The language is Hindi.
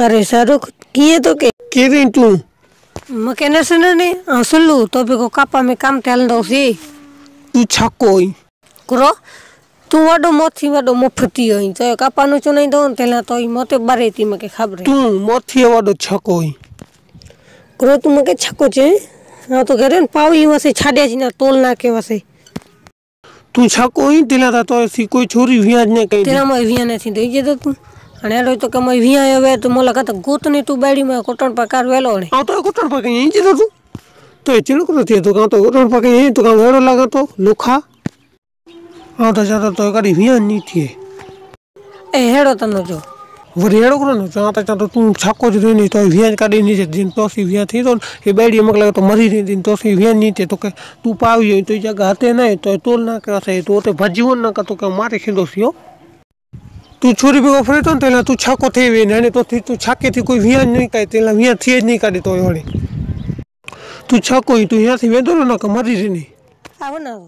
अरे शाहरुख किए तो के? के रे तू? मकेने से ने असलू तो पे कापा में काम तेल दो सी। तू छकोई करो तू वाडो मोथी वाडो मुफती होई। तो कापा नु चुनाई दो तेला तो ई मते बारे ती मके खबर। तू मोथी वाडो छकोई करो तू मके छको छे? हाँ तो करे पाव ई वसे छाड़े जी ना तोल ना के वसे। तू छकोई तेला तो ऐसी कोई छोरी व्याज ने कही तेरा मैं विया ने थी दई जे तो तू। ಹಣೆಲೋ ಇತ್ತು ಕಮ್ಮ ವಿಯಾ ಯವೆ ತು ಮೊಲ ಕತ ಗೋತನಿ ತು ಬಾಡಿ ಮ ಕೊಟಣ ಪಕಾರ ವೇಲೋ ನೆ ಆ ತ ಕೊಟಣ ಪಕ ಯೆ ಜಿ ತು तो चिलक रहती है तो कहाँ तो रोड पके यही तो कहाँ वेड़ो लगा तो लुखा हाँ तो ज़्यादा तो गाड़ी भी नहीं थी ए हेड़ो तनो जो वो रेड़ो करो ना जहाँ तक तो तू छाको जो नहीं तो वियान का नहीं थे दिन तो सी वियान थी तो ये बैडी मक लगा तो मरी थी दिन तो सी वियान नहीं थे तो के तू पावी तो जगह हाथे ना तो तोल ना कर तो भजियो ना कर तो के मारे खिंदो सियो તું છોરી ભેગો ફરે તો ને તેલા તું છાકો થઈ વે ને તો તું છાકેથી કોઈ વ્યાજ નહીં કાઢે. તેના વ્યાજ જ નહીં કાઢે તો વળી. તું છાકો તું ત્યાંથી વેદો ને કે મરી જ નહીં. આવો ના